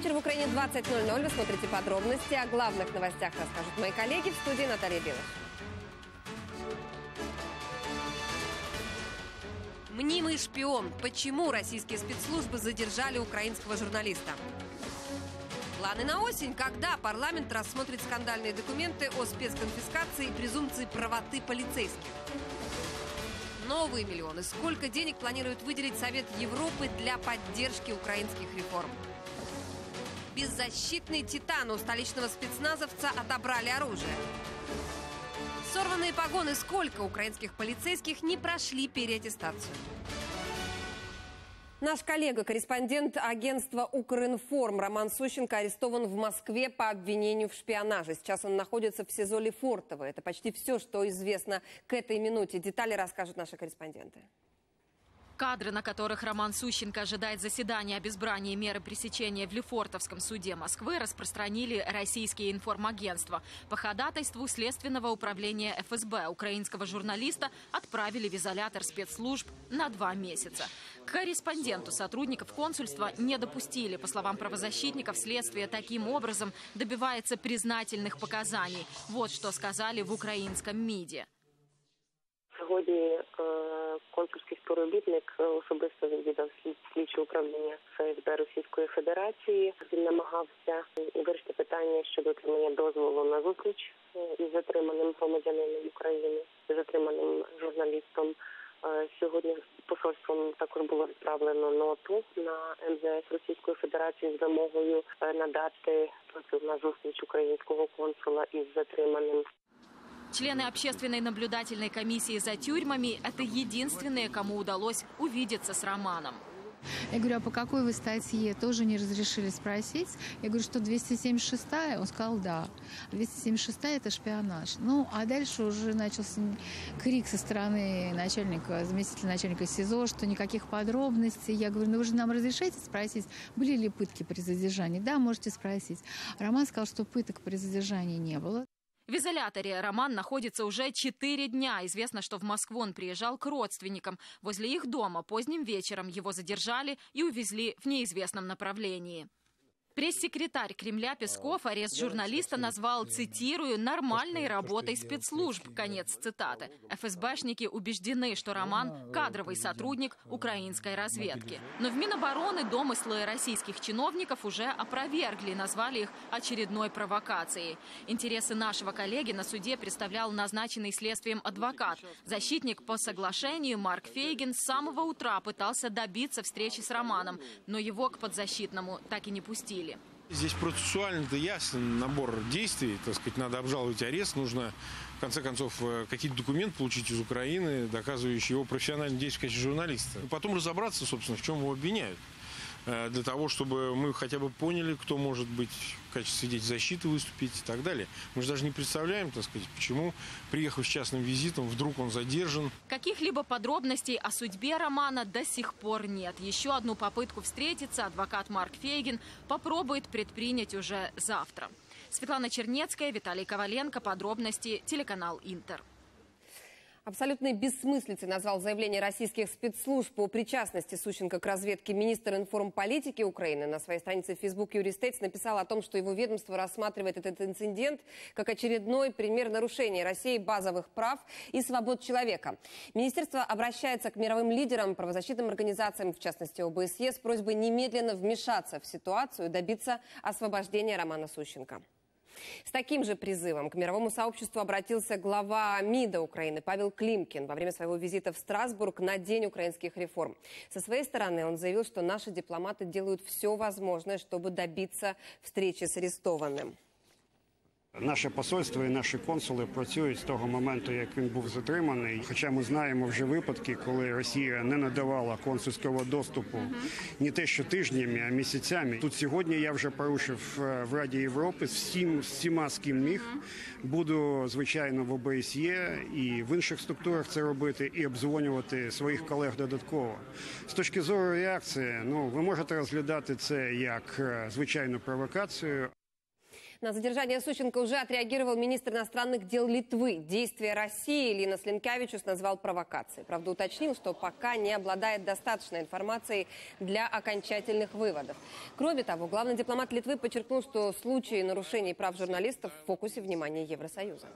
вечер в Украине 20.00. Вы смотрите подробности. О главных новостях расскажут мои коллеги в студии Наталья Белых. Мнимый шпион. Почему российские спецслужбы задержали украинского журналиста? Планы на осень, когда парламент рассмотрит скандальные документы о спецконфискации и презумпции правоты полицейских. Новые миллионы. Сколько денег планирует выделить Совет Европы для поддержки украинских реформ? Беззащитный титан у столичного спецназовца отобрали оружие. Сорванные погоны. Сколько украинских полицейских не прошли переаттестацию? Наш коллега, корреспондент агентства «Укринформ» Роман Сущенко арестован в Москве по обвинению в шпионаже. Сейчас он находится в СИЗО Лефортово. Это почти все, что известно к этой минуте. Детали расскажут наши корреспонденты. Кадры, на которых Роман Сущенко ожидает заседания об избрании меры пресечения в Лефортовском суде Москвы, распространили российские информагентства. По ходатайству Следственного управления ФСБ украинского журналиста отправили в изолятор спецслужб на два месяца. К корреспонденту сотрудников консульства не допустили. По словам правозащитников, следствие таким образом добивается признательных показаний. Вот что сказали в украинском МИДе. Сьогодні консульський співробітник особисто відвідав слідче управління ФСБ Російської Федерації. Він намагався вирішити питання щодо отримання дозволу на зустріч із затриманим громадянином України, затриманим журналістом. Сьогодні посольством також було відправлено ноту на МЗС Російської Федерації з вимогою надати на зустріч українського консула із затриманим. Члены общественной наблюдательной комиссии за тюрьмами – это единственные, кому удалось увидеться с Романом. Я говорю, а по какой вы статье? Тоже не разрешили спросить. Я говорю, что 276 Он сказал, да. 276 это шпионаж. Ну, а дальше уже начался крик со стороны начальника, заместителя начальника СИЗО, что никаких подробностей. Я говорю, ну вы же нам разрешаете спросить, были ли пытки при задержании? Да, можете спросить. Роман сказал, что пыток при задержании не было. В изоляторе Роман находится уже четыре дня. Известно, что в Москву он приезжал к родственникам. Возле их дома поздним вечером его задержали и увезли в неизвестном направлении. Пресс-секретарь Кремля Песков арест журналиста назвал, цитирую, «нормальной работой спецслужб». Конец цитаты. ФСБшники убеждены, что Роман – кадровый сотрудник украинской разведки. Но в Минобороны домыслы российских чиновников уже опровергли, назвали их очередной провокацией. Интересы нашего коллеги на суде представлял назначенный следствием адвокат. Защитник по соглашению Марк Фейгин с самого утра пытался добиться встречи с Романом, но его к подзащитному так и не пустили. Здесь процессуально-то ясен набор действий. Так сказать, надо обжаловать арест, нужно, в конце концов, какие-то документы получить из Украины, доказывающие его профессиональные действия в качестве журналиста. И потом разобраться, собственно, в чем его обвиняют. Для того, чтобы мы хотя бы поняли, кто может быть в качестве свидетелей защиты выступить и так далее. Мы же даже не представляем, так сказать, почему, приехав с частным визитом, вдруг он задержан. Каких-либо подробностей о судьбе Романа до сих пор нет. Еще одну попытку встретиться адвокат Марк Фейгин попробует предпринять уже завтра. Светлана Чернецкая, Виталий Коваленко. Подробности телеканал Интер. Абсолютной бессмыслицей назвал заявление российских спецслужб по причастности Сущенко к разведке министр информполитики Украины. На своей странице в Facebook Юрий Стейтс написал о том, что его ведомство рассматривает этот инцидент как очередной пример нарушения России базовых прав и свобод человека. Министерство обращается к мировым лидерам, правозащитным организациям, в частности ОБСЕ, с просьбой немедленно вмешаться в ситуацию и добиться освобождения Романа Сущенко. С таким же призывом к мировому сообществу обратился глава МИДа Украины Павел Климкин во время своего визита в Страсбург на День украинских реформ. Со своей стороны он заявил, что наши дипломаты делают все возможное, чтобы добиться встречи с арестованным. Наше посольство і наші консули працюють з того моменту, як він був затриманий. Хоча ми знаємо вже випадки, коли Росія не надавала консульського доступу не те, що тижнями, а місяцями. Тут сьогодні я вже порушив в Раді Європи всім всіма з ким міг. Буду звичайно в ОБСЄ і в інших структурах це робити, і обдзвонювати своїх колег додатково. З точки зору реакції, ну ви можете розглядати це як звичайну провокацію. На задержание Сущенко уже отреагировал министр иностранных дел Литвы. Действия России Лина Слинкавичус назвал провокацией. Правда, уточнил, что пока не обладает достаточной информацией для окончательных выводов. Кроме того, главный дипломат Литвы подчеркнул, что случаи нарушений прав журналистов в фокусе внимания Евросоюза.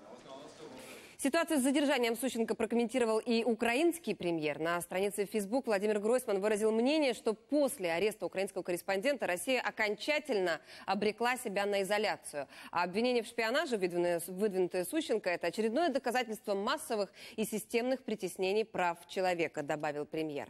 Ситуацию с задержанием Сущенко прокомментировал и украинский премьер. На странице Facebook Владимир Гройсман выразил мнение, что после ареста украинского корреспондента Россия окончательно обрекла себя на изоляцию. А обвинение в шпионаже, выдвинутое Сущенко, это очередное доказательство массовых и системных притеснений прав человека, добавил премьер.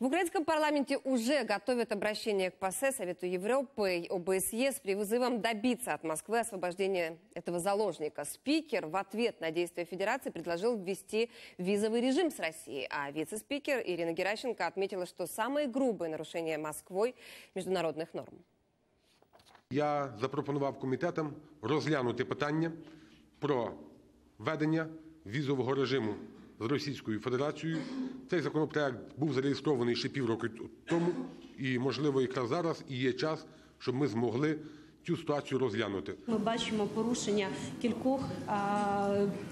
В украинском парламенте уже готовят обращение к ПАСЕ, Совету Европы и ОБСЕ с призывом добиться от Москвы освобождения этого заложника. Спикер в ответ на действия Федерации предложил ввести визовый режим с Россией, а вице-спикер Ирина Геращенко отметила, что самые грубые нарушения Москвой международных норм. Я запропонував комітетам розглянути питання про введення візового режиму з Російською Федерацією. Цей законопроект був зареєстрований ще півроку тому, і, можливо, якраз зараз і є час, щоб ми змогли цю ситуацію розглянути. Ми бачимо порушення кількох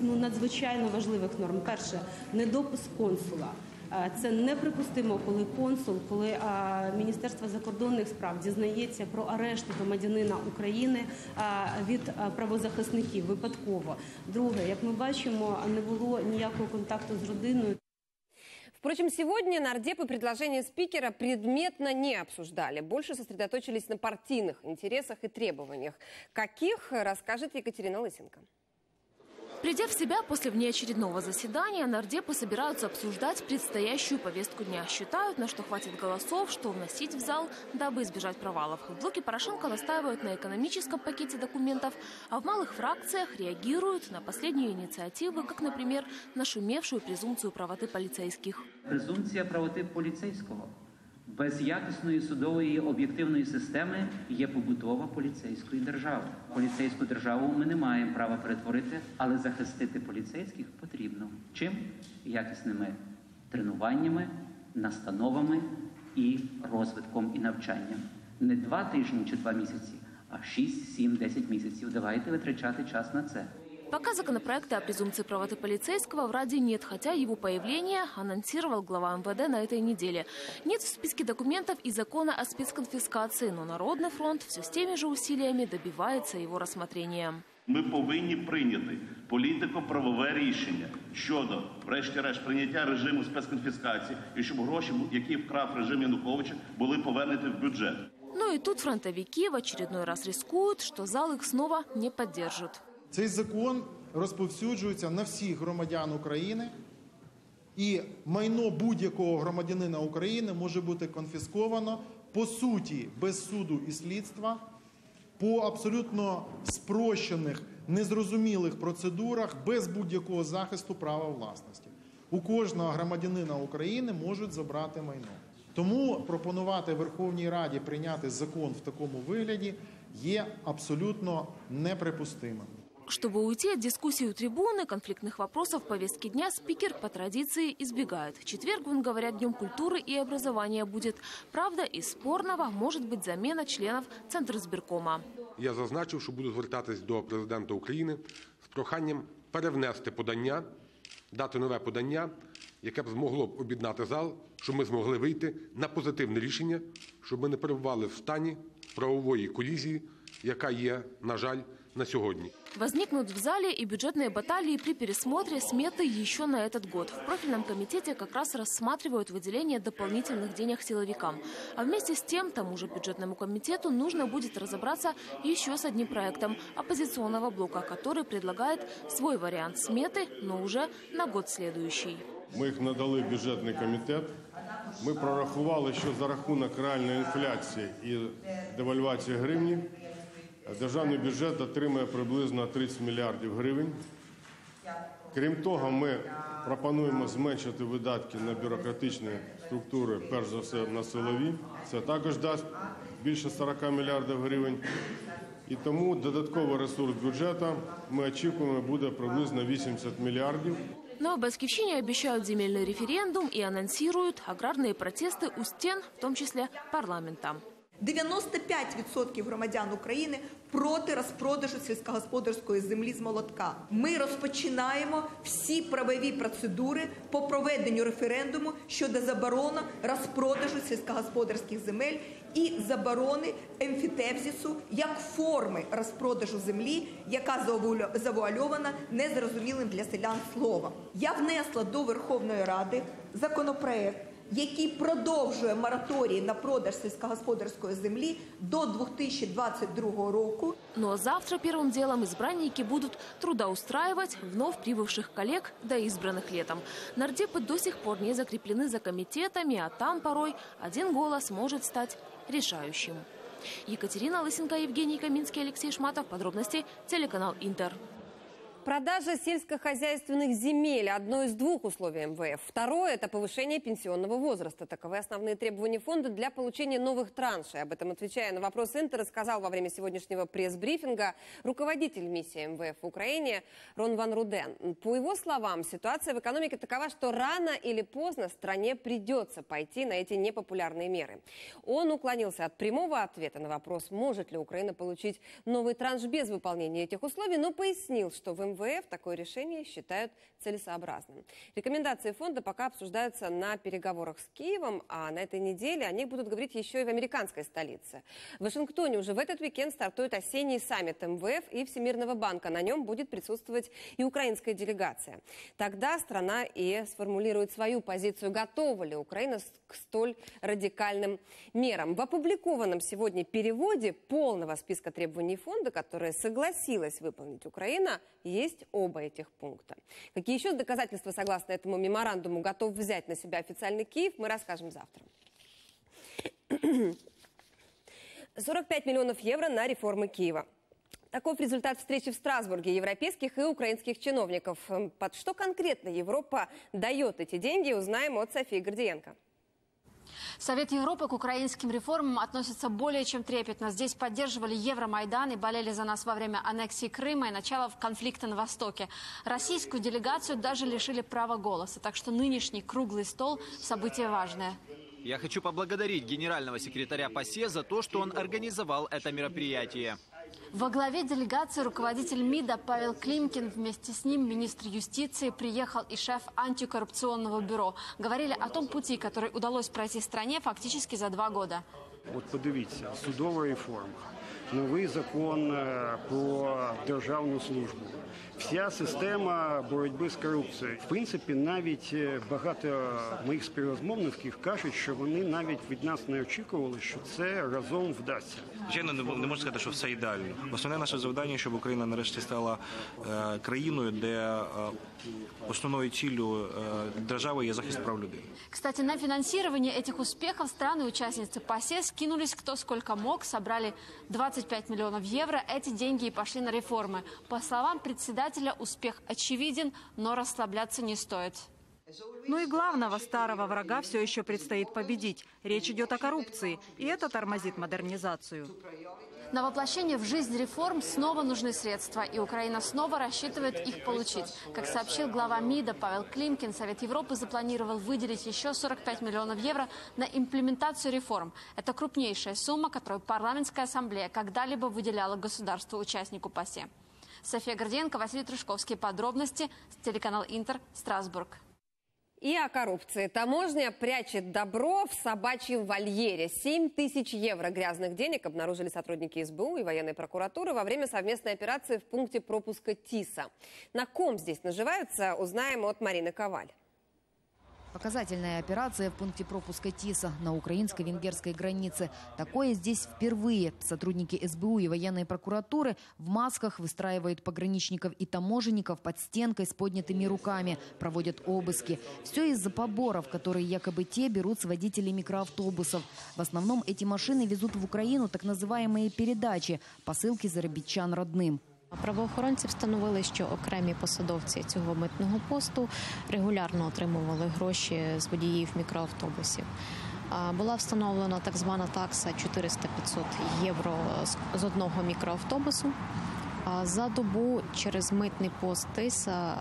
ну, надзвичайно важливих норм. Перше, недопуск консула. А, Це неприпустимо, коли консул, коли а, Міністерство закордонних справ дізнається про арешт громадянина України а, від а, правозахисників випадково. Друге, як ми бачимо, не було ніякого контакту з родиною. Впрочем, сегодня нардепы предложения спикера предметно не обсуждали. Больше сосредоточились на партийных интересах и требованиях. Каких, расскажет Екатерина Лысенко. Придя в себя после внеочередного заседания, нардепы собираются обсуждать предстоящую повестку дня. Считают, на что хватит голосов, что вносить в зал, дабы избежать провалов. В блоке Порошенко настаивают на экономическом пакете документов, а в малых фракциях реагируют на последние инициативы, как, например, нашумевшую презумпцию правоты полицейских. Презумпція правоти поліцейського. Без якісної судової об'єктивної системи є побутова поліцейської держави. Поліцейську державу ми не маємо права перетворити, але захистити поліцейських потрібно. Чим? Якісними тренуваннями, настановами і розвитком і навчанням. Не два тижні чи два місяці, а 6, 7, 10 місяців. Давайте витрачати час на це. Пока законопроекта о презумпции правоты полицейского в Раде нет, хотя его появление анонсировал глава МВД на этой неделе. Нет в списке документов и закона о спецконфискации, но Народный фронт все с теми же усилиями добивается его рассмотрения. Ми повинні прийняти політико-правове рішення щодо, врешті-решт, прийняття режиму спецконфіскації і щоб гроші, які вкрав режим Януковича, були повернуті в бюджет. Ну и тут фронтовики в очередной раз рискуют, что зал их снова не поддержит. Цей закон розповсюджується на всіх громадян України, і майно будь-якого громадянина України може бути конфісковано по суті без суду і слідства по абсолютно спрощених, незрозумілих процедурах без будь-якого захисту права власності. У кожного громадянина України можуть забрати майно. Тому пропонувати Верховній Раді прийняти закон в такому вигляді є абсолютно неприпустимим. Чтобы уйти от дискуссий у трибуны, конфликтных вопросов повестки дня, спикер по традиции избегает. В четверг, он говорят, Днем культуры и образования будет. Правда, из спорного может быть замена членов Центризбиркома. Я зазначив, що буду звертатись до президента України з проханням перевнести подання, дати нове подання, яке б змогло б об'єднати зал, щоб ми змогли вийти на позитивне рішення, щоб ми не перебували в стані правової колізії, яка є, на жаль, на сьогодні. Возникнут в зале и бюджетные баталии при пересмотре сметы еще на этот год. В профильном комитете как раз рассматривают выделение дополнительных денег силовикам. А вместе с тем, тому же бюджетному комитету нужно будет разобраться еще с одним проектом оппозиционного блока, который предлагает свой вариант сметы, но уже на год следующий. Ми їх надали в бюджетний комітет. Ми прорахували, що за рахунок реальної інфляції і девальвації гривні державний бюджет отримає приблизно 30 мільярдів гривень. Крім того, ми пропонуємо зменшити видатки на бюрократичні структури, перш за все на силові. Це також дасть більше 40 мільярдів гривень. І тому додатковий ресурс бюджету ми очікуємо буде приблизно 80 мільярдів. Но в Баскивщине обещают земельный референдум и анонсируют аграрные протесты у стен, в том числе парламента. 95% громадян України проти розпродажу сільськогосподарської землі з молотка. Ми розпочинаємо всі правові процедури по проведенню референдуму щодо заборони розпродажу сільськогосподарських земель і заборони емфітевзису як форми розпродажу землі, яка завуальована незрозумілим для селян словом. Я внесла до Верховної Ради законопроект який продовжує мораторій на продаж сельскохозяйственной земли до 2022 року. Ну а завтра первым делом избранники будут трудоустраивать вновь прибывших коллег до избранных летом. Нардепы до сих пор не закреплены за комитетами, а там порой один голос может стать решающим. Екатерина Лысенко, Евгений Каминский, Алексей Шматов. Подробности телеканал Интер. Продажа сельскохозяйственных земель – одно из двух условий МВФ. Второе – это повышение пенсионного возраста. Таковы основные требования фонда для получения новых траншей. Об этом, отвечая на вопрос Интера, сказал во время сегодняшнего пресс-брифинга руководитель миссии МВФ в Украине Рон Ван Руден. По его словам, ситуация в экономике такова, что рано или поздно стране придется пойти на эти непопулярные меры. Он уклонился от прямого ответа на вопрос, может ли Украина получить новый транш без выполнения этих условий, но пояснил, что в МВФ МВФ такое решение считают целесообразным. Рекомендации фонда пока обсуждаются на переговорах с Киевом, а на этой неделе о них будут говорить еще и в американской столице. В Вашингтоне уже в этот уикенд стартует осенний саммит МВФ и Всемирного банка. На нем будет присутствовать и украинская делегация. Тогда страна и сформулирует свою позицию, готова ли Украина к столь радикальным мерам. В опубликованном сегодня переводе полного списка требований фонда, которые согласилась выполнить Украина, есть оба этих пункта. Какие еще доказательства, согласно этому меморандуму, готов взять на себя официальный Киев, мы расскажем завтра. 45 миллионов евро на реформы Киева. Таков результат встречи в Страсбурге европейских и украинских чиновников. Под что конкретно Европа дает эти деньги, узнаем от Софии Гордиенко. Совет Европы к украинским реформам относится более чем трепетно. Здесь поддерживали Евромайдан и болели за нас во время аннексии Крыма и начала конфликта на Востоке. Российскую делегацию даже лишили права голоса. Так что нынешний круглый стол – событие важное. Я хочу поблагодарить генерального секретаря ПАСЕ за то, что он организовал это мероприятие. Во главе делегации руководитель МИДа Павел Климкин. Вместе с ним министр юстиции приехал и шеф антикоррупционного бюро. Говорили о том пути, который удалось пройти стране фактически за два года. Вот подивіться, судова реформа, новий закон про державну службу, вся система боротьби з корупцією. В принципі, навіть багато моїх співрозмовників кажуть, що вони навіть від нас не очікували, що це разом вдасться. Звичайно, не можна сказати, що все ідеально. Основне наше завдання, щоб Україна нарешті стала е, країною, де е, основною ціллю е, держави є захист прав людини. Кстати, на финансирование этих успехов страны-участницы ПАСЕ скинулись кто сколько мог, собрали 25 миллионов евро. Эти деньги и пошли на реформы. По словам председателя, успех очевиден, но расслабляться не стоит. Ну и главного старого врага все еще предстоит победить. Речь идет о коррупции, и это тормозит модернизацию. На воплощение в жизнь реформ снова нужны средства, и Украина снова рассчитывает их получить. Как сообщил глава МИДа Павел Климкин, Совет Европы запланировал выделить еще 45 миллионов евро на имплементацию реформ. Это крупнейшая сумма, которую парламентская ассамблея когда-либо выделяла государству-участнику ПАСЕ. София Горденко, Василий Трушковский. Подробности. Телеканал Интер. Страсбург. И о коррупции. Таможня прячет добро в собачьем вольере. 7 тысяч евро грязных денег обнаружили сотрудники СБУ и военной прокуратуры во время совместной операции в пункте пропуска ТИСа. На ком здесь наживаются, узнаем от Марины Коваль. Показательная операция в пункте пропуска ТИСа на украинско-венгерской границе. Такое здесь впервые. Сотрудники СБУ и военной прокуратуры в масках выстраивают пограничников и таможенников под стенкой с поднятыми руками, проводят обыски. Все из-за поборов, которые якобы те берут с водителей микроавтобусов. В основном эти машины везут в Украину так называемые передачи – посылки заробітчан родным. Правоохоронці встановили, що окремі посадовці цього митного посту регулярно отримували гроші з водіїв мікроавтобусів. Була встановлена так звана такса 400-500 євро з одного мікроавтобусу. За добу через митний пост Тиса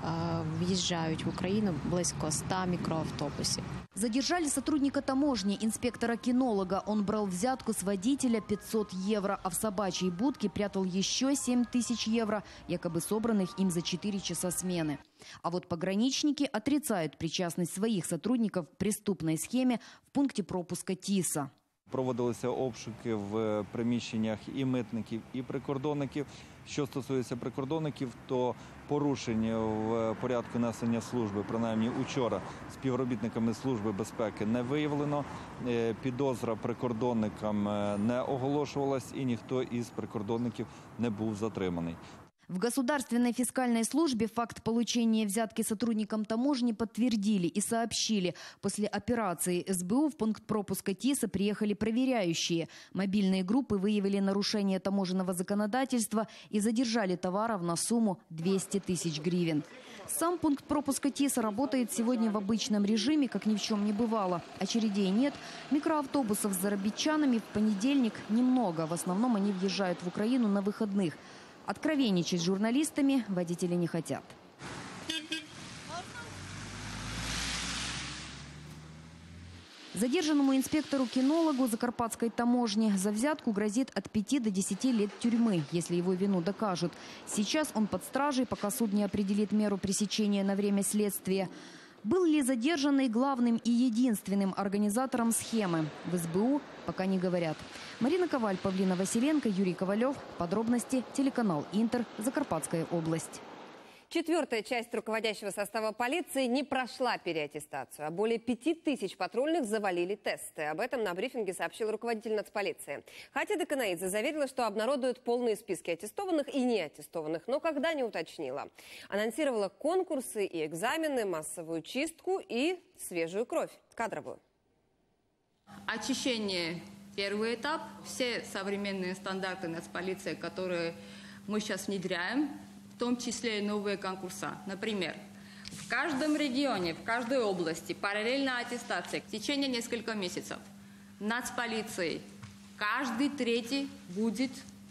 в'їжджають в Україну близько 100 микроавтобусов. Задержали сотрудника таможни, инспектора-кинолога. Он брал взятку с водителя 500 евро, а в собачьей будке прятал еще 7 тысяч евро, якобы собранных им за 4 часа смены. А вот пограничники отрицают причастность своих сотрудников к преступной схеме в пункте пропуска ТИСа. Проводилися обшуки в приміщеннях і митників, і прикордонників. Що стосується прикордонників, то порушень в порядку несення служби, принаймні учора, співробітниками служби безпеки не виявлено. Підозра прикордонникам не оголошувалась, і ніхто із прикордонників не був затриманий. В Государственной фискальной службе факт получения взятки сотрудникам таможни подтвердили и сообщили. После операции СБУ в пункт пропуска ТИСа приехали проверяющие. Мобильные группы выявили нарушение таможенного законодательства и задержали товаров на сумму 200 тысяч гривен. Сам пункт пропуска ТИСа работает сегодня в обычном режиме, как ни в чем не бывало. Очередей нет. Микроавтобусов с зарабичанами в понедельник немного. В основном они въезжают в Украину на выходных. Откровенничать с журналистами водители не хотят. Задержанному инспектору-кинологу Закарпатской таможни за взятку грозит от 5 до 10 лет тюрьмы, если его вину докажут. Сейчас он под стражей, пока суд не определит меру пресечения на время следствия. Был ли задержанный главным и единственным организатором схемы? В СБУ пока не говорят. Марина Коваль, Павлина Василенко, Юрий Ковалев. Подробности телеканал Интер, Закарпатская область. Четвертая часть руководящего состава полиции не прошла переаттестацию, а более пяти тысяч патрульных завалили тесты. Об этом на брифинге сообщил руководитель нацполиции. Хотя Деканаидзе заверила, что обнародуют полные списки аттестованных и неаттестованных, но когда не уточнила. Анонсировала конкурсы и экзамены, массовую чистку и свежую кровь, кадровую. Очищение – первый этап. Все современные стандарты нацполиции, которые мы сейчас внедряем, в том числе и новые конкурса. Например, в каждом регионе, в каждой области параллельно аттестация в течение нескольких месяцев. Нацполицией каждый третий будет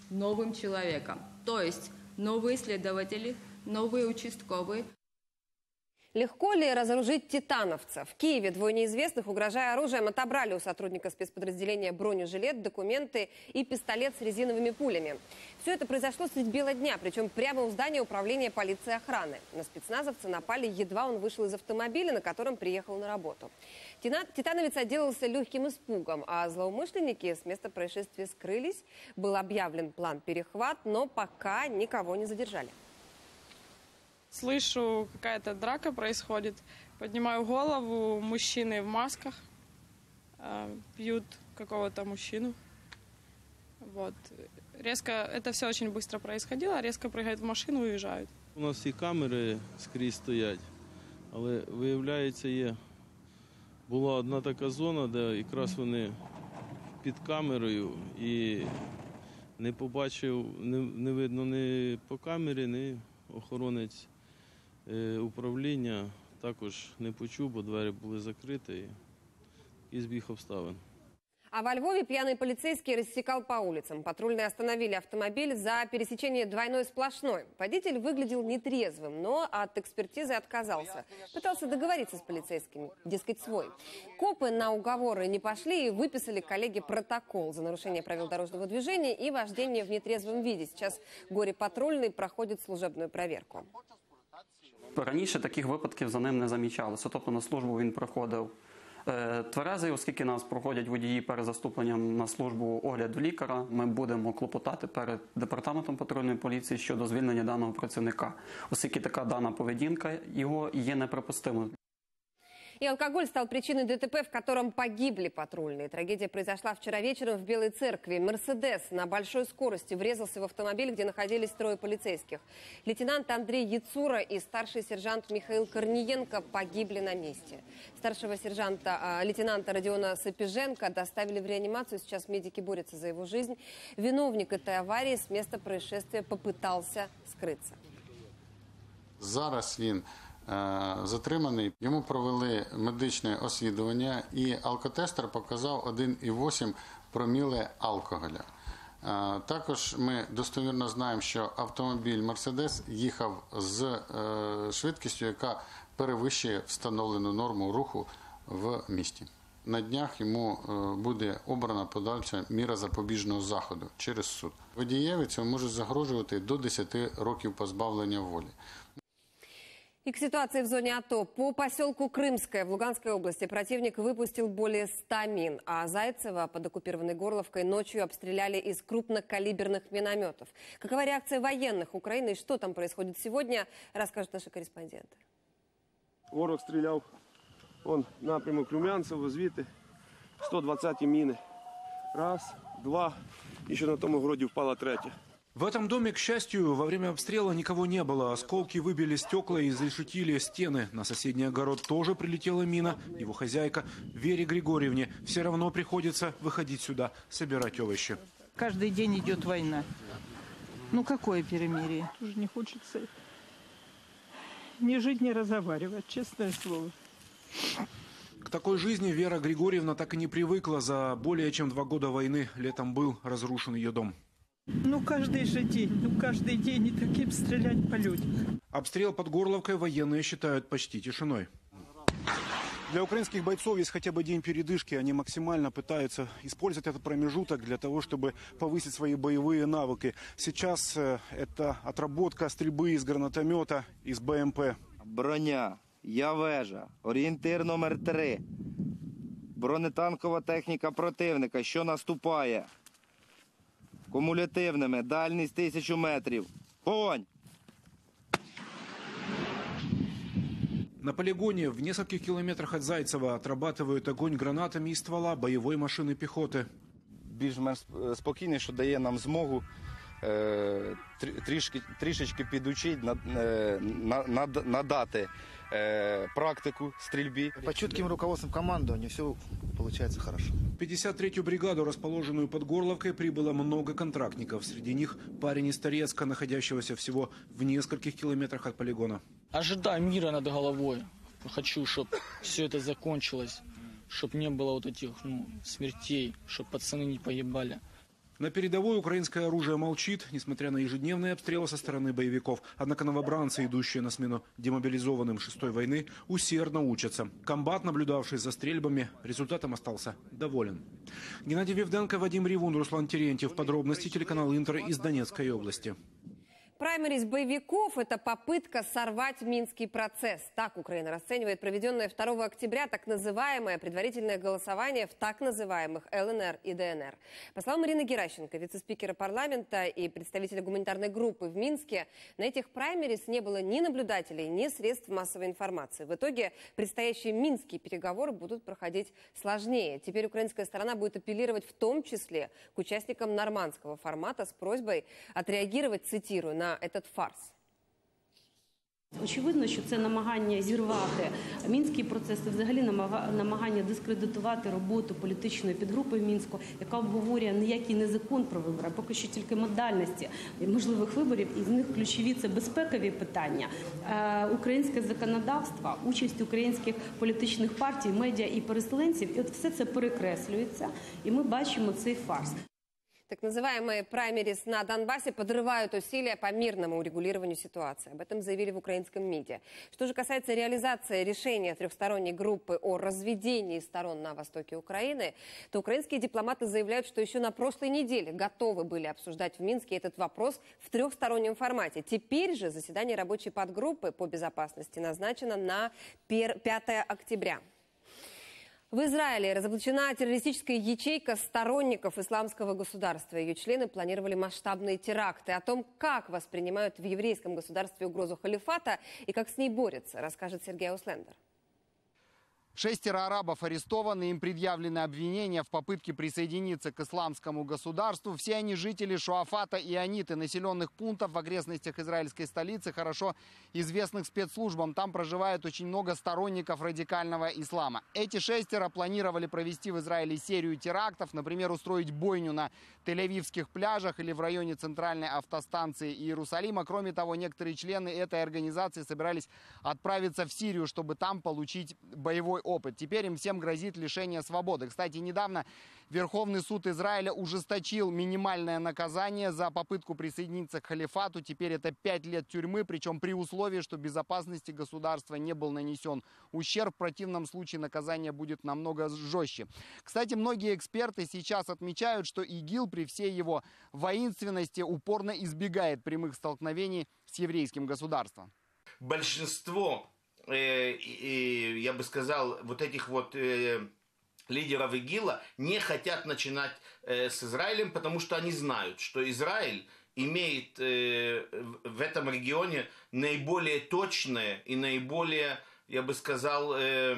новым человеком. То есть новые следователи, новые участковые. Легко ли разоружить титановца? В Киеве двое неизвестных, угрожая оружием, отобрали у сотрудника спецподразделения бронежилет, документы и пистолет с резиновыми пулями. Все это произошло средь бела дня, причем прямо у здания управления полиции охраны. На спецназовца напали, едва он вышел из автомобиля, на котором приехал на работу. Титановец отделался легким испугом, а злоумышленники с места происшествия скрылись. Был объявлен план перехват, но пока никого не задержали. Слышу, какая-то драка происходит. Поднимаю голову, мужчины в масках э, бьют какого-то мужчину. Вот. Резко, это все очень быстро происходило, резко прыгают в машину и уезжают. У нас всі камери скрізь стоять, але виявляється, є. Була одна така зона, де якраз вони під камерою і не побачив, не, не видно ні по камері, ні охоронець Е, управління також не почув, бо двері були закриті і збіг обставин. А во Львове пьяный полицейский рассекал по улицам. Патрульные остановили автомобиль за пересечение двойной сплошной. Водитель выглядел нетрезвым, но от экспертизы отказался. Пытался договориться с полицейскими, дескать, свой. Копы на уговоры не пошли и выписали коллеге протокол за нарушение правил дорожного движения и вождение в нетрезвом виде. Сейчас горе-патрульный проходит служебную проверку. Раніше таких випадків за ним не замічалося. Тобто на службу він приходив е, тверезий, оскільки нас проходять водії перед заступленням на службу огляду лікаря. Ми будемо клопотати перед департаментом патрульної поліції щодо звільнення даного працівника, оскільки така дана поведінка його є неприпустимою. И алкоголь стал причиной ДТП, в котором погибли патрульные. Трагедия произошла вчера вечером в Белой церкви. «Мерседес» на большой скорости врезался в автомобиль, где находились трое полицейских. Лейтенант Андрей Яцура и старший сержант Михаил Корниенко погибли на месте. Старшего сержанта, а, лейтенанта Родиона Сапиженко доставили в реанимацию. Сейчас медики борются за его жизнь. Виновник этой аварии с места происшествия попытался скрыться. Зараз він затриманий. Йому провели медичне освідування, і алкотестер показав 1,8 проміле алкоголя. Е, Також ми достовірно знаємо, що автомобіль Мерседес їхав з е, швидкістю, яка перевищує встановлену норму руху в місті. На днях йому е, буде обрана подальша міра запобіжного заходу через суд. Водієві цього може загрожувати до 10 років позбавлення волі. И к ситуации в зоне АТО. По поселку Крымское в Луганской области противник выпустил более 100 мин, а Зайцево под оккупированной Горловкой ночью обстреляли из крупнокалиберных минометов. Какова реакция военных Украины и что там происходит сегодня, расскажут наши корреспонденты. Ворог стріляв он напрямок Румянцево, звідти 120 міни. Раз, два. І ще на тому городі впала третя. В этом доме, к счастью, во время обстрела никого не было. Осколки выбили стекла и изрешетили стены. На соседний огород тоже прилетела мина. Его хозяйка Вере Григорьевне все равно приходится выходить сюда, собирать овощи. Каждый день идет война. Ну какое перемирие? Уже не хочется ни жить, ни разговаривать, честное слово. К такой жизни Вера Григорьевна так и не привыкла. За более чем два года войны летом был разрушен ее дом. Ну каждый же день, ну каждый день и таким стрелять по людям. Обстрел под Горловкой военные считают почти тишиной. Для украинских бойцов есть хотя бы день передышки. Они максимально пытаются использовать этот промежуток для того, чтобы повысить свои боевые навыки. Сейчас э, это отработка стрельбы из гранатомета, из БМП. Броня, явежа, орієнтир номер 3 бронетанкова техніка противника, що наступає. Кумулятивними, дальність тисячу метрів. Огонь! На полигоне в нескольких километрах от Зайцева отрабатывают огонь гранатами из ствола боевой машины пехоты. Більш-менш е, спокійний, що дає нам змогу е, трі- трішки, трішечки підучити, над- е, на- над- надати е, практику стрільбі. По чутким руководством командования все получается хорошо. В 53-ю бригаду, расположенную под Горловкой, прибыло много контрактников. Среди них парень из Торецка, находящегося всего в нескольких километрах от полигона. Ожидаю мира над головой. Хочу, чтобы все это закончилось, чтобы не было вот этих ну, смертей, чтобы пацаны не погибали. На передовой украинское оружие молчит, несмотря на ежедневные обстрелы со стороны боевиков. Однако новобранцы, идущие на смену демобилизованным шестой войны, усердно учатся. Комбат, наблюдавший за стрельбами, результатом остался доволен. Геннадий Вивденко, Вадим Ривун, Руслан Терентьев. Подробности телеканал Интер из Донецкой области. Праймерис боевиков – это попытка сорвать Минский процесс. Так Украина расценивает проведенное 2 октября так называемое предварительное голосование в так называемых ЛНР и ДНР. По словам Ирины Геращенко, вице-спикера парламента и представителя гуманитарной группы в Минске, на этих праймерис не было ни наблюдателей, ни средств массовой информации. В итоге предстоящие минские переговоры будут проходить сложнее. Теперь украинская сторона будет апеллировать в том числе к участникам нормандского формата с просьбой отреагировать, цитирую, на этот фарс. Очевидно, що це намагання зірвати мінський процес, це взагалі намага- намагання дискредитувати роботу політичної підгрупи в мінську, яка обговорює ніякий не закон про вибори, а поки що тільки модальності можливих виборів, і з них ключові це безпекові питання, е, українське законодавство, участь українських політичних партій, медіа і переселенців. І от все це перекреслюється, і ми бачимо цей фарс. Так называемые праймерис на Донбассе подрывают усилия по мирному урегулированию ситуации. Об этом заявили в украинском МИДе. Что же касается реализации решения трехсторонней группы о разведении сторон на востоке Украины, то украинские дипломаты заявляют, что еще на прошлой неделе готовы были обсуждать в Минске этот вопрос в трехстороннем формате. Теперь же заседание рабочей подгруппы по безопасности назначено на пер- 5 октября. В Израиле разоблачена террористическая ячейка сторонников исламского государства. Ее члены планировали масштабные теракты. О том, как воспринимают в еврейском государстве угрозу халифата и как с ней борются, расскажет Сергей Ауслендер. Шестеро арабов арестованы, им предъявлены обвинения в попытке присоединиться к исламскому государству. Все они жители Шуафата и Аниты, населенных пунктов в окрестностях израильской столицы, хорошо известных спецслужбам. Там проживает очень много сторонников радикального ислама. Эти шестеро планировали провести в Израиле серию терактов, например, устроить бойню на Тель-Авивских пляжах или в районе центральной автостанции Иерусалима. Кроме того, некоторые члены этой организации собирались отправиться в Сирию, чтобы там получить боевой опыт. Теперь им всем грозит лишение свободы. Кстати, недавно Верховный суд Израиля ужесточил минимальное наказание за попытку присоединиться к халифату. Теперь это 5 лет тюрьмы, причем при условии, что безопасности государства не был нанесен ущерб. В противном случае наказание будет намного жестче. Кстати, многие эксперты сейчас отмечают, что ИГИЛ при всей его воинственности упорно избегает прямых столкновений с еврейским государством. Большинство, я бы сказал, вот этих вот э, лидеров ИГИЛа не хотят начинать э, с Израилем, потому что они знают, что Израиль имеет э, в этом регионе наиболее точное и наиболее я бы сказал, э,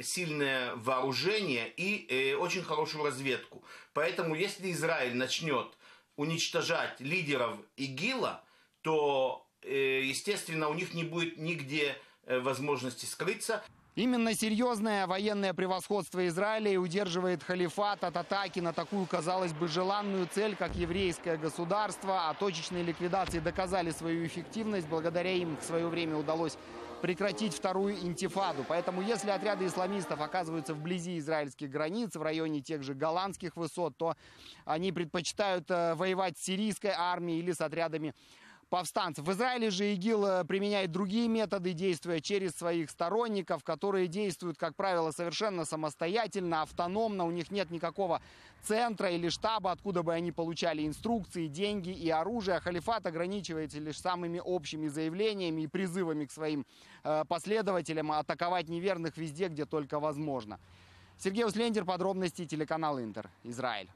сильное вооружение и э, очень хорошую разведку. Поэтому, если Израиль начнет уничтожать лидеров ИГИЛа, то, э, естественно, у них не будет нигде э, возможности скрыться. Именно серьезное военное превосходство Израиля и удерживает халифат от атаки на такую, казалось бы, желанную цель, как еврейское государство. А точечные ликвидации доказали свою эффективность. Благодаря им в свое время удалось прекратить вторую интифаду. Поэтому если отряды исламистов оказываются вблизи израильских границ, в районе тех же голландских высот, то они предпочитают э, воевать с сирийской армией или с отрядами повстанцев. В Израиле же ИГИЛ э, применяет другие методы, действуя через своих сторонников, которые действуют, как правило, совершенно самостоятельно, автономно. У них нет никакого центра или штаба, откуда бы они получали инструкции, деньги и оружие. Халифат ограничивается лишь самыми общими заявлениями и призывами к своим э, последователям атаковать неверных везде, где только возможно. Сергей Услендер, подробности, телеканал Интер, Израиль.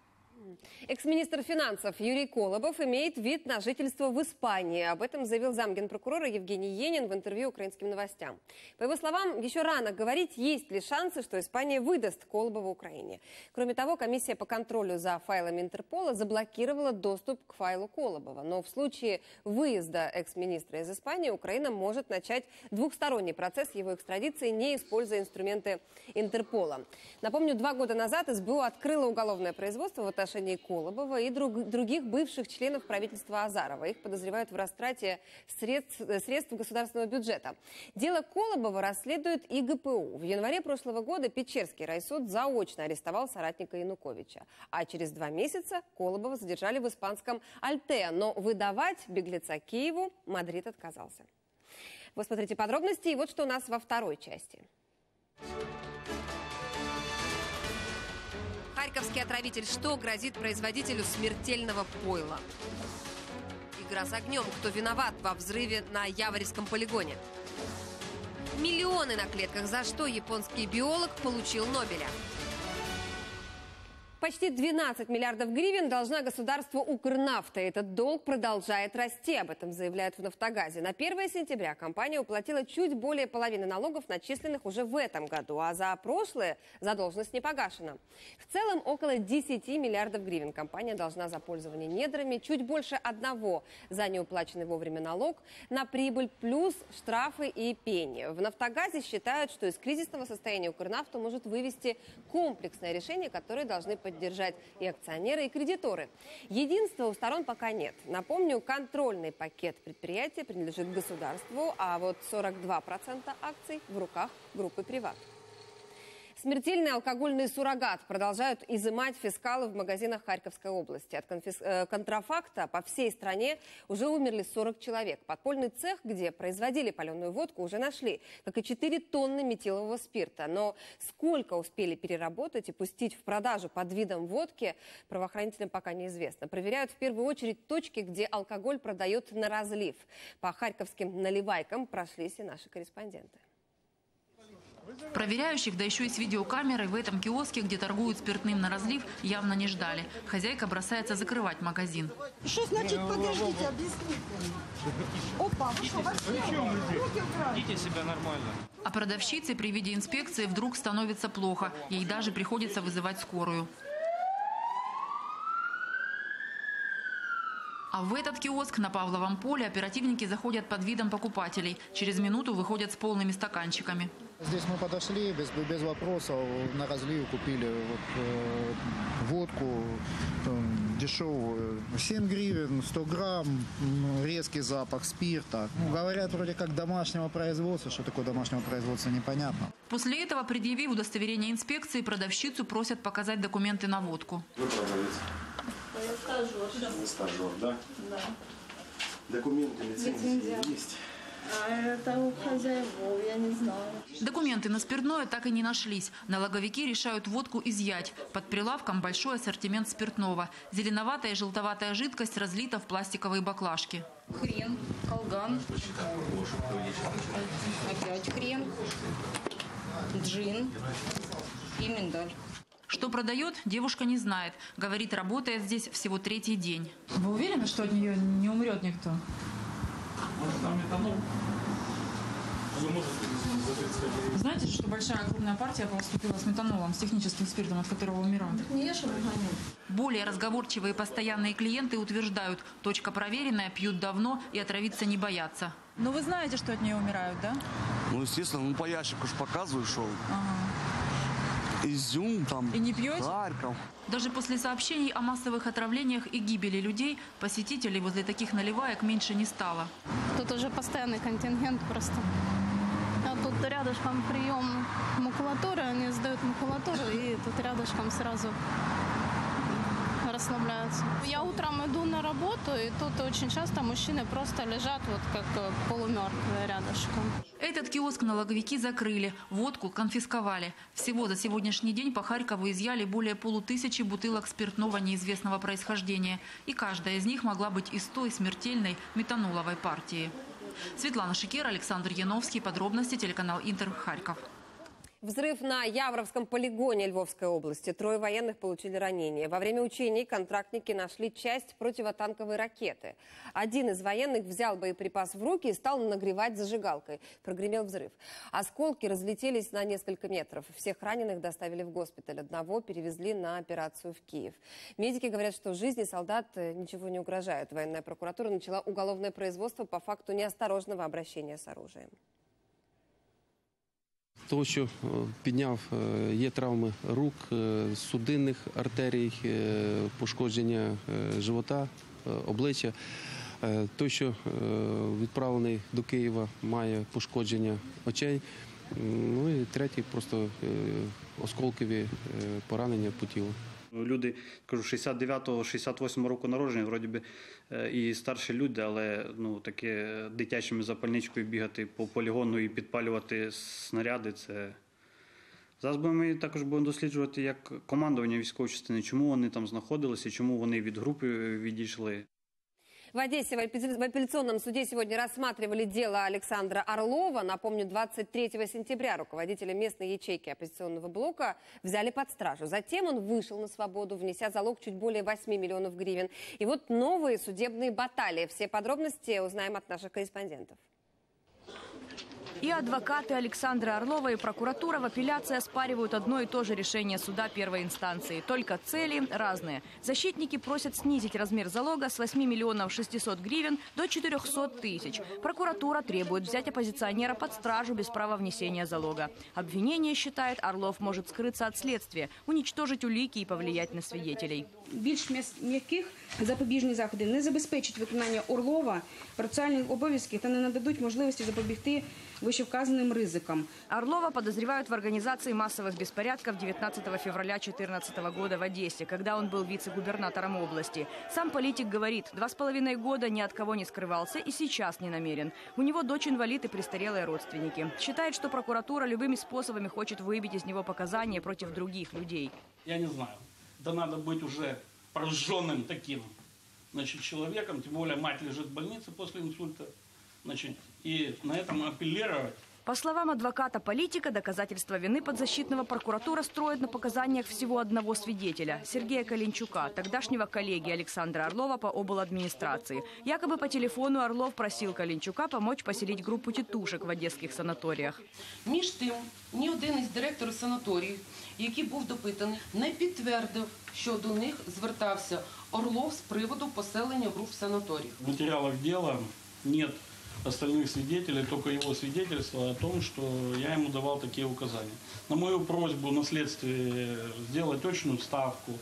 Экс-министр финансов Юрий Колобов имеет вид на жительство в Испании. Об этом заявил замгенпрокурора Евгений Енин в интервью украинским новостям. По его словам, еще рано говорить, есть ли шансы, что Испания выдаст Колобова Украине. Кроме того, комиссия по контролю за файлами Интерпола заблокировала доступ к файлу Колобова. Но в случае выезда экс-министра из Испании Украина может начать двухсторонний процесс его экстрадиции, не используя инструменты Интерпола. Напомню, два года назад СБУ открыла уголовное производство в отношении отношении Колобова и друг, других бывших членов правительства Азарова. Их подозревают в растрате средств, средств государственного бюджета. Дело Колобова расследует и ГПУ. В январе прошлого года Печерский райсуд заочно арестовал соратника Януковича. А через два месяца Колобова задержали в испанском Альтее. Но выдавать беглеца Киеву Мадрид отказался. Вы смотрите подробности. И вот что у нас во второй части. Харьковский отравитель. Что грозит производителю смертельного пойла? Игра с огнем. Кто виноват во взрыве на Яворевском полигоне? Миллионы на клетках. За что японский биолог получил Нобеля? Почти 12 миллиардов гривен должна государству Укрнафта. Этот долг продолжает расти, об этом заявляют в «Нафтогазе». На 1 сентября компания уплатила чуть более половины налогов, начисленных уже в этом году, а за прошлое задолженность не погашена. В целом около 10 миллиардов гривен компания должна за пользование недрами, чуть больше одного за неуплаченный вовремя налог на прибыль, плюс штрафы и пени. В «Нафтогазе» считают, что из кризисного состояния Укрнафту может вывести комплексное решение, которое должны поддержать и акционеры, и кредиторы. Единства у сторон пока нет. Напомню, контрольный пакет предприятия принадлежит государству, а вот 42% акций в руках группы «Приват». Смертельный алкогольный суррогат продолжают изымать фискалы в магазинах Харьковской области. От конфис... Э, контрафакта по всей стране уже умерли 40 человек. Подпольный цех, где производили паленую водку, уже нашли, как и 4 тонны метилового спирта. Но сколько успели переработать и пустить в продажу под видом водки, правоохранителям пока неизвестно. Проверяют в первую очередь точки, где алкоголь продают на разлив. По харьковским наливайкам прошлись и наши корреспонденты. Проверяющих, да еще и с видеокамерой в этом киоске, где торгуют спиртным на разлив, явно не ждали. Хозяйка бросается закрывать магазин. Что значит подождите, объясните? Опа, вы что, Ведите себя нормально. А продавщице при виде инспекции вдруг становится плохо. Ей даже приходится вызывать скорую. А в этот киоск на Павловом поле оперативники заходят под видом покупателей. Через минуту выходят с полными стаканчиками. Здесь мы подошли без, без вопросов, на разлив купили вот, э, водку, э, дешевую. 7 гривен, 100 грамм, резкий запах спирта. Ну, говорят, вроде как домашнего производства. Что такое домашнего производства, непонятно. После этого, предъявив удостоверение инспекции, продавщицу просят показать документы на водку. Вы продавец? Я стажер. Стажер, да? Да. Документы, лицензии есть? А это у хозяев, я не знаю. Документы на спиртное так и не нашлись. Налоговики решают водку изъять. Под прилавком большой ассортимент спиртного. Зеленоватая и желтоватая жидкость разлита в пластиковые баклажки. Хрен, колган. Опять хрен. Джин и миндаль. Что продает, девушка не знает. Говорит, работает здесь всего третий день. Вы уверены, что от нее не умрет никто? Может, там метанол? Знаете, что большая крупная партия поступила с метанолом, с техническим спиртом, от которого умирают? Не ешь, Более разговорчивые постоянные клиенты утверждают, точка проверенная, пьют давно и отравиться не боятся. Но вы знаете, что от нее умирают, да? Ну, естественно, ну по ящику ж показываю, что изюм там, И не пьете? Харьков. Даже после сообщений о массовых отравлениях и гибели людей, посетителей возле таких наливаек меньше не стало. Тут уже постоянный контингент просто. А тут рядышком прием макулатуры, они сдают макулатуру, и тут рядышком сразу расслабляются. Я утром иду на работу, и тут очень часто мужчины просто лежат вот как э, полумертвые рядышком. Этот киоск налоговики закрыли, водку конфисковали. Всего за сегодняшний день по Харькову изъяли более полутысячи бутылок спиртного неизвестного происхождения. И каждая из них могла быть из той смертельной метаноловой партии. Светлана Шикер, Александр Яновский. Подробности телеканал Интер Харьков. Взрыв на Явровском полигоне Львовской области. Трое военных получили ранения. Во время учений контрактники нашли часть противотанковой ракеты. Один из военных взял боеприпас в руки и стал нагревать зажигалкой. Прогремел взрыв. Осколки разлетелись на несколько метров. Всех раненых доставили в госпиталь. Одного перевезли на операцию в Киев. Медики говорят, что жизни солдат э, ничего не угрожает. Военная прокуратура начала уголовное производство по факту неосторожного обращения с оружием. Того, що е, підняв, е, є травми рук, е, судинних артерій, пошкодження живота, обличчя. Той, що відправлений до Києва, має пошкодження очей. Ну і третій просто осколкові поранення по тілу. Люди, кажу, 69-го, 68-го року народження, вроді би е, і старші люди, але ну таке дитячими запальничкою бігати по полігону і підпалювати снаряди. Це зараз ми також будемо досліджувати як командування військової частини, чому вони там знаходилися, чому вони від групи відійшли. В Одессе в апелля- в апелляционном суде сегодня рассматривали дело Александра Орлова. Напомню, 23 сентября руководителя местной ячейки оппозиционного блока взяли под стражу. Затем он вышел на свободу, внеся залог чуть более 8 миллионов гривен. И вот новые судебные баталии. Все подробности узнаем от наших корреспондентов. И адвокаты Александра Орлова и прокуратура в апелляции оспаривают одно и то же решение суда первой инстанции. Только цели разные. Защитники просят снизить размер залога с 8 миллионов 600 гривен до 400 тысяч. Прокуратура требует взять оппозиционера под стражу без права внесения залога. Обвинение считает, Орлов может скрыться от следствия, уничтожить улики и повлиять на свидетелей більш м'яс- м'яких запобіжні заходи не забезпечать виконання Орлова процесуальних обов'язків та не нададуть можливості запобігти вищевказаним ризикам. Орлова подозревают в организации массовых беспорядков 19 февраля 2014 года в Одессе, когда он был вице-губернатором области. Сам политик говорит, два с половиной года ни от кого не скрывался и сейчас не намерен. У него дочь-инвалид и престарелые родственники. Считает, что прокуратура любыми способами хочет выбить из него показания против других людей. Я не знаю. Да надо быть уже прожженным таким значит, человеком, тем более мать лежит в больнице после инсульта. Значит, и на этом апеллировать По словам адвоката-политика, доказательства вины подзащитного прокуратура строит на показаниях всего одного свидетеля – Сергея Калинчука, тогдашнего коллеги Александра Орлова по обладминистрации. Якобы по телефону Орлов просил Калинчука помочь поселить группу тетушек в одесских санаториях. Між тим, ні один із директорів санаторіїв, який був допитаний, не підтвердив, що до них звертався Орлов з приводу поселення груп в санаторіях. в материалах дела нет остальных свидетелей, только его свидетельство о том, что я ему давал такие указания. На мою просьбу на следствие сделать точную ставку,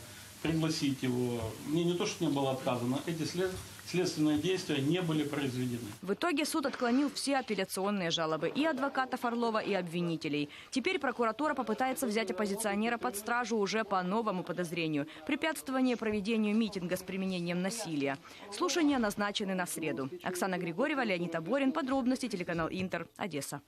пригласить его. Мне не то, что не было отказано, эти след... следственные действия не были произведены. В итоге суд отклонил все апелляционные жалобы и адвокатов Орлова, и обвинителей. Теперь прокуратура попытается взять оппозиционера под стражу уже по новому подозрению – препятствование проведению митинга с применением насилия. Слушания назначены на среду. Оксана Григорьева, Леонид Аборин. Подробности телеканал Интер. Одесса.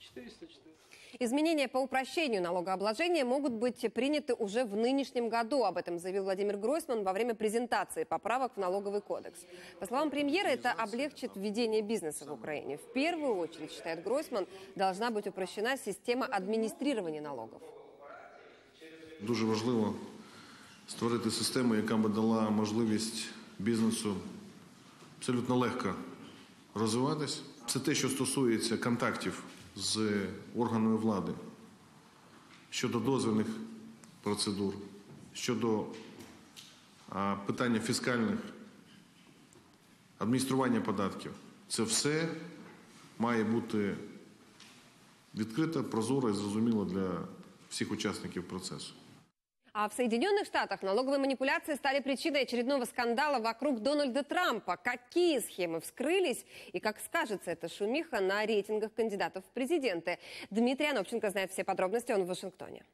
Изменения по упрощению налогообложения могут быть приняты уже в нынешнем году. Об этом заявил Владимир Гройсман во время презентации поправок в налоговый кодекс. По словам премьера, это облегчит введение бизнеса в Украине. В первую очередь, считает Гройсман, должна быть упрощена система адміністрування налогов. Дуже важливо створити систему, яка би дала можливість бізнесу абсолютно легко розвиватись. Це те, що стосується контактів з органами влади щодо дозвільних процедур, щодо питання фіскальних, адміністрування податків. Це все має бути відкрите, прозоро і зрозуміло для всіх учасників процесу. А в Соединенных Штатах налоговые манипуляции стали причиной очередного скандала вокруг Дональда Трампа. Какие схемы вскрылись и как скажется эта шумиха на рейтингах кандидатов в президенты? Дмитрий Анопченко знает все подробности, он в Вашингтоне.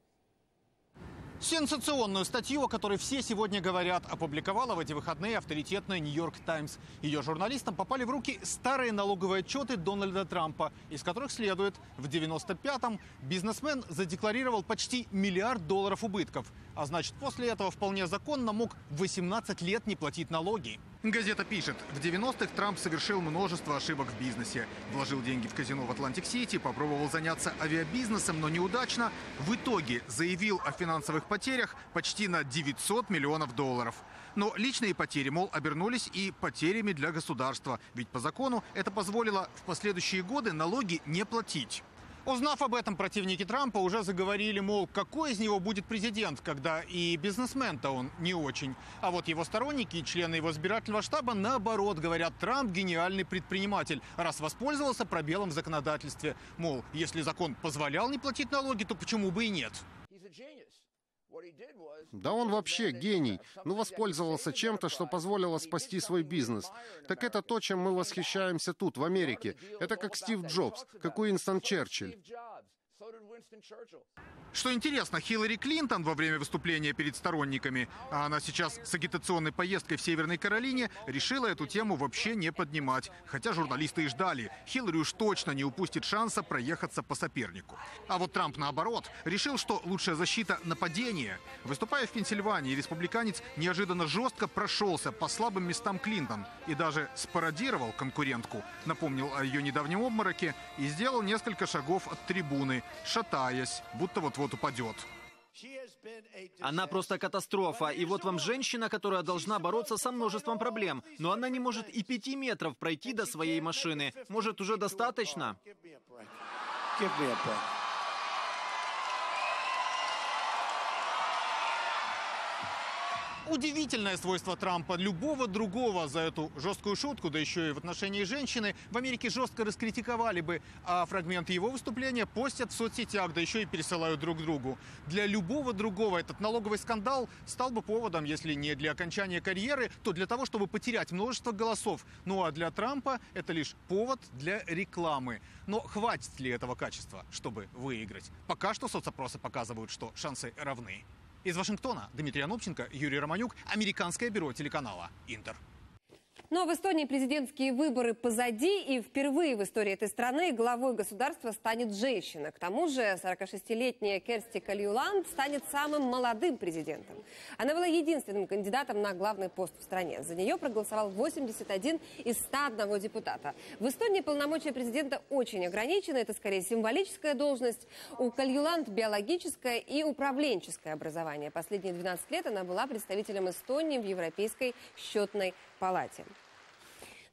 Сенсационную статью, о которой все сегодня говорят, опубликовала в эти выходные авторитетная «Нью-Йорк Таймс». Ее журналистам попали в руки старые налоговые отчеты Дональда Трампа, из которых следует, в 95-м бизнесмен задекларировал почти миллиард долларов убытков. А значит, после этого вполне законно мог 18 лет не платить налоги. Газета пишет, в 90-х Трамп совершил множество ошибок в бизнесе. Вложил деньги в казино в Атлантик-Сити, попробовал заняться авиабизнесом, но неудачно. В итоге заявил о финансовых потерях почти на 900 миллионов долларов. Но личные потери, мол, обернулись и потерями для государства. Ведь по закону это позволило в последующие годы налоги не платить. Узнав об этом, противники Трампа уже заговорили, мол, какой из него будет президент, когда и бизнесмен-то он не очень. А вот его сторонники и члены его избирательного штаба наоборот говорят, Трамп гениальный предприниматель, раз воспользовался пробелом в законодательстве. Мол, если закон позволял не платить налоги, то почему бы и нет? Да он вообще гений. Ну, воспользовался чем-то, что позволило спасти свой бизнес. Так это то, чем мы восхищаемся тут, в Америке. Это как Стив Джобс, как Уинстон Черчилль. Что интересно, Хиллари Клинтон во время выступления перед сторонниками, а она сейчас с агитационной поездкой в Северной Каролине, решила эту тему вообще не поднимать. Хотя журналисты и ждали. Хиллари уж точно не упустит шанса проехаться по сопернику. А вот Трамп, наоборот, решил, что лучшая защита – нападение. Выступая в Пенсильвании, республиканец неожиданно жестко прошелся по слабым местам Клинтон и даже спародировал конкурентку. Напомнил о ее недавнем обмороке и сделал несколько шагов от трибуны, шатаясь, будто вот-вот упадет. Она просто катастрофа. И вот вам женщина, которая должна бороться со множеством проблем. Но она не может и пяти метров пройти до своей машины. Может, уже достаточно? Удивительное свойство Трампа. Любого другого за эту жесткую шутку, да еще и в отношении женщины, в Америке жестко раскритиковали бы, а фрагменты его выступления постят в соцсетях, да еще и пересылают друг другу. Для любого другого этот налоговый скандал стал бы поводом, если не для окончания карьеры, то для того, чтобы потерять множество голосов. Ну а для Трампа это лишь повод для рекламы. Но хватит ли этого качества, чтобы выиграть? Пока что соцопросы показывают, что шансы равны. Из Вашингтона Дмитрий Анопченко, Юрий Романюк, Американское бюро телеканала «Интер». Но в Эстонии президентские выборы позади, и впервые в истории этой страны главой государства станет женщина. К тому же 46-летняя Керсти Кальюланд станет самым молодым президентом. Она была единственным кандидатом на главный пост в стране. За нее проголосовал 81 из 101 депутата. В Эстонии полномочия президента очень ограничены. Это скорее символическая должность. У Кальюланд биологическое и управленческое образование. Последние 12 лет она была представителем Эстонии в Европейской счетной палате.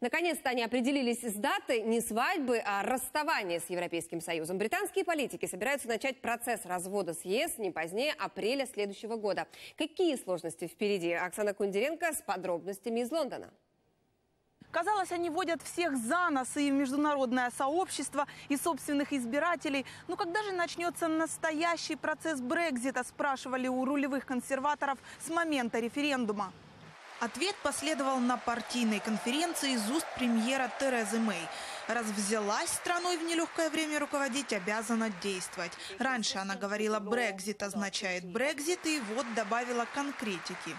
Наконец-то они определились с датой не свадьбы, а расставания с Европейским Союзом. Британские политики собираются начать процесс развода с ЕС не позднее апреля следующего года. Какие сложности впереди? Оксана Кундеренко с подробностями из Лондона. Казалось, они водят всех за нос и международное сообщество, и собственных избирателей. Но когда же начнется настоящий процесс Брекзита, спрашивали у рулевых консерваторов с момента референдума. Ответ последовал на партийной конференции из уст премьера Терезы Мэй. Раз взялась страной в нелегкое время руководить, обязана действовать. Раньше она говорила «Брекзит означает Брекзит» и вот добавила конкретики.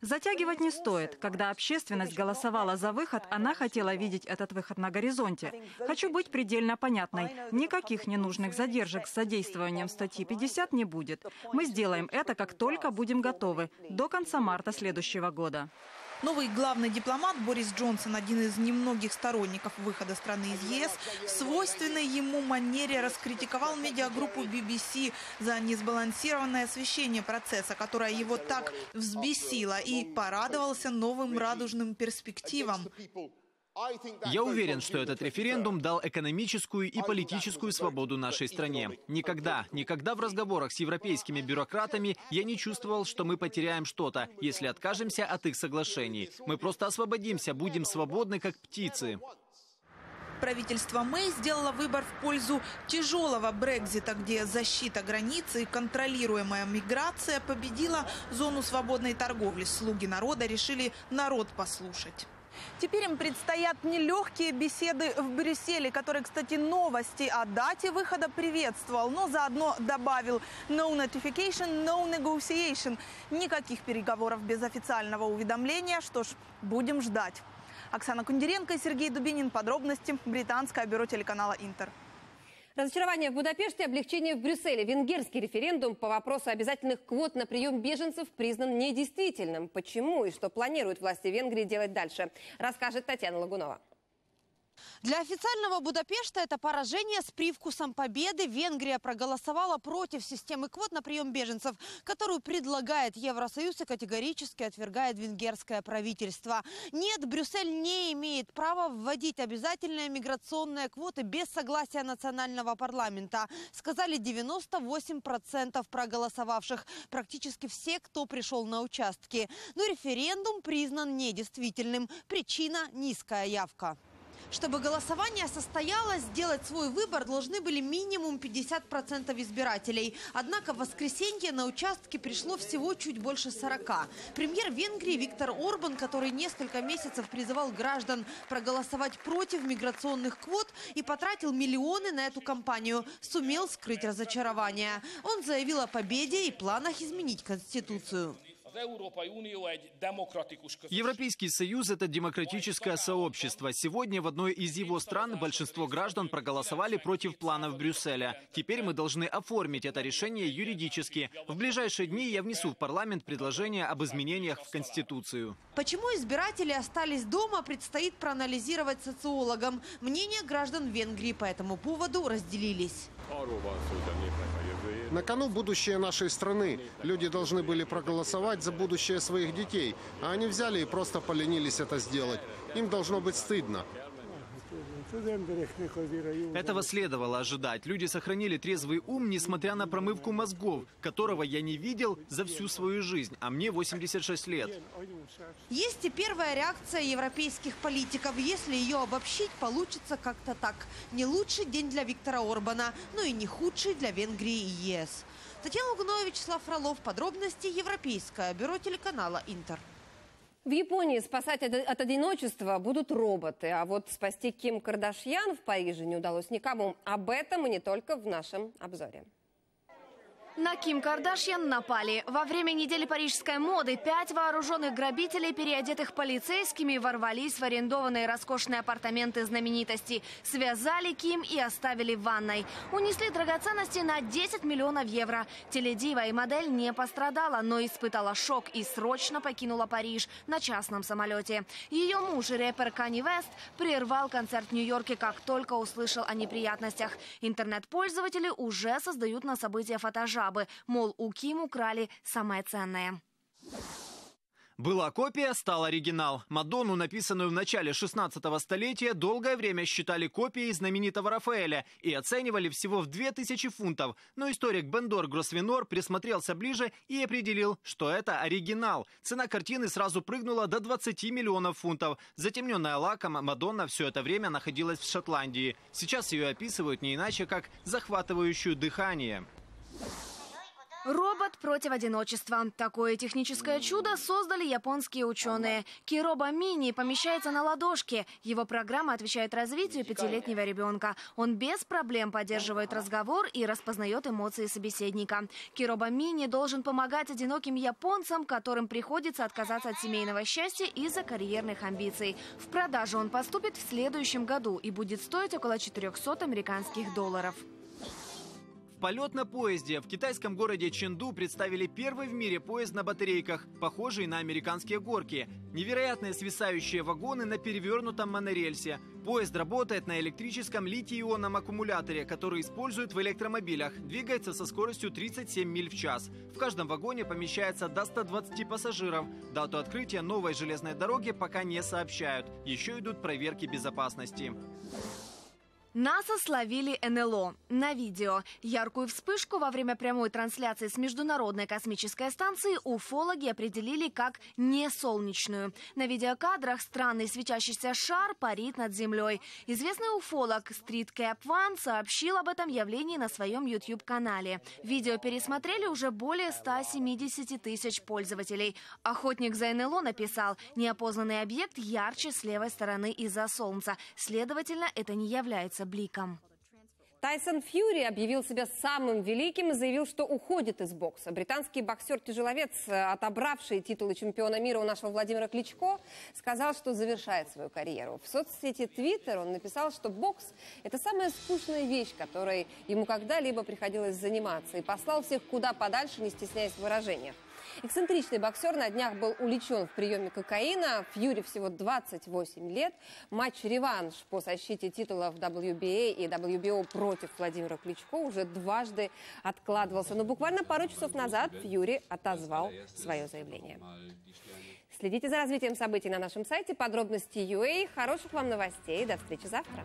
Затягивать не стоит. Когда общественность голосовала за выход, она хотела видеть этот выход на горизонте. Хочу быть предельно понятной. Никаких ненужных задержек с содействованием статьи 50 не будет. Мы сделаем это, как только будем готовы, до конца марта следующего года. Новый главный дипломат Борис Джонсон, один из немногих сторонников выхода страны из ЕС, в свойственной ему манере раскритиковал медиагруппу BBC за несбалансированное освещение процесса, которое его так взбесило, и порадовался новым радужным перспективам. Я уверен, что этот референдум дал экономическую и политическую свободу нашей стране. Никогда, никогда в разговорах с европейскими бюрократами я не чувствовал, что мы потеряем что-то, если откажемся от их соглашений. Мы просто освободимся, будем свободны, как птицы. Правительство Мэй сделало выбор в пользу тяжелого Брекзита, где защита границы и контролируемая миграция победила зону свободной торговли. Слуги народа решили народ послушать. Теперь им предстоят нелегкие беседы в Брюсселе, который, кстати, новости о дате выхода приветствовал, но заодно добавил «no notification, no negotiation». Никаких переговоров без официального уведомления. Что ж, будем ждать. Оксана Кундеренко и Сергей Дубинин. Подробности. Британское бюро телеканала «Интер». Разочарование в Будапеште, облегчение в Брюсселе. Венгерский референдум по вопросу обязательных квот на прием беженцев признан недействительным. Почему и что планируют власти Венгрии делать дальше, расскажет Татьяна Лагунова. Для официального Будапешта это поражение с привкусом победы. Венгрия проголосовала против системы квот на прием беженцев, которую предлагает Евросоюз и категорически отвергает венгерское правительство. Нет, Брюссель не имеет права вводить обязательные миграционные квоты без согласия национального парламента, сказали 98% проголосовавших, практически все, кто пришел на участки. Но референдум признан недействительным. Причина – низкая явка. Чтобы голосование состоялось, сделать свой выбор должны были минимум 50% избирателей. Однако в воскресенье на участке пришло всего чуть больше 40. Премьер Венгрии Виктор Орбан, который несколько месяцев призывал граждан проголосовать против миграционных квот и потратил миллионы на эту кампанию, сумел скрыть разочарование. Он заявил о победе и планах изменить Конституцию. Европейский Союз – это демократическое сообщество. Сегодня в одной из его стран большинство граждан проголосовали против планов Брюсселя. Теперь мы должны оформить это решение юридически. В ближайшие дни я внесу в парламент предложение об изменениях в Конституцию. Почему избиратели остались дома, предстоит проанализировать социологам. Мнения граждан Венгрии по этому поводу разделились. На кону будущее нашей страны. Люди должны были проголосовать за будущее своих детей, а они взяли и просто поленились это сделать. Им должно быть стыдно. Этого следовало ожидать. Люди сохранили трезвый ум, несмотря на промывку мозгов, которого я не видел за всю свою жизнь, а мне 86 лет. Есть и первая реакция европейских политиков. Если ее обобщить, получится как-то так. Не лучший день для Виктора Орбана, но и не худший для Венгрии и ЕС. Татьяна Лугунова, Вячеслав Фролов. Подробности Европейское бюро телеканала «Интер». В Японии спасать от одиночества будут роботы, а вот спасти Ким Кардашьян в Париже не удалось никому. Об этом и не только в нашем обзоре. На Ким Кардашьян напали. Во время недели парижской моды пять вооруженных грабителей, переодетых полицейскими, ворвались в арендованные роскошные апартаменты знаменитости. Связали Ким и оставили в ванной. Унесли драгоценности на 10 миллионов евро. Теледива и модель не пострадала, но испытала шок и срочно покинула Париж на частном самолете. Ее муж, рэпер Кани Вест, прервал концерт в Нью-Йорке, как только услышал о неприятностях. Интернет-пользователи уже создают на события фотожа жабы, мол, у Ким украли самое ценное. Была копия, стал оригинал. Мадонну, написанную в начале 16 столетия, долгое время считали копией знаменитого Рафаэля и оценивали всего в 2000 фунтов. Но историк Бендор Гросвенор присмотрелся ближе и определил, что это оригинал. Цена картины сразу прыгнула до 20 миллионов фунтов. Затемненная лаком, Мадонна все это время находилась в Шотландии. Сейчас ее описывают не иначе, как захватывающую дыхание. Робот против одиночества. Такое техническое чудо создали японские ученые. Кироба Мини помещается на ладошке. Его программа отвечает развитию пятилетнего ребенка. Он без проблем поддерживает разговор и распознает эмоции собеседника. Кироба Мини должен помогать одиноким японцам, которым приходится отказаться от семейного счастья из-за карьерных амбиций. В продажу он поступит в следующем году и будет стоить около 400 американских долларов. Полет на поезде. В китайском городе Ченду представили первый в мире поезд на батарейках, похожий на американские горки. Невероятные свисающие вагоны на перевернутом монорельсе. Поезд работает на электрическом литий-ионном аккумуляторе, который используют в электромобилях. Двигается со скоростью 37 миль в час. В каждом вагоне помещается до 120 пассажиров. Дату открытия новой железной дороги пока не сообщают. Еще идут проверки безопасности. НАСА словили НЛО на видео. Яркую вспышку во время прямой трансляции с Международной космической станции уфологи определили как несолнечную. На видеокадрах странный светящийся шар парит над Землей. Известный уфолог Street Cap One сообщил об этом явлении на своем YouTube-канале. Видео пересмотрели уже более 170 тысяч пользователей. Охотник за НЛО написал, неопознанный объект ярче с левой стороны из-за Солнца. Следовательно, это не является бликом. Тайсон Фьюри объявил себя самым великим и заявил, что уходит из бокса. Британский боксер-тяжеловец, отобравший титулы чемпиона мира у нашего Владимира Кличко, сказал, что завершает свою карьеру. В соцсети Твиттер он написал, что бокс – это самая скучная вещь, которой ему когда-либо приходилось заниматься, и послал всех куда подальше, не стесняясь в выражениях. Эксцентричный боксер на днях был увлечен в приеме кокаина. Фьюри всего 28 лет. Матч-реванш по защите титула в WBA и WBO против Владимира Кличко уже дважды откладывался. Но буквально пару часов назад Фьюри отозвал свое заявление. Следите за развитием событий на нашем сайте. Подробности UA. Хороших вам новостей. До встречи завтра.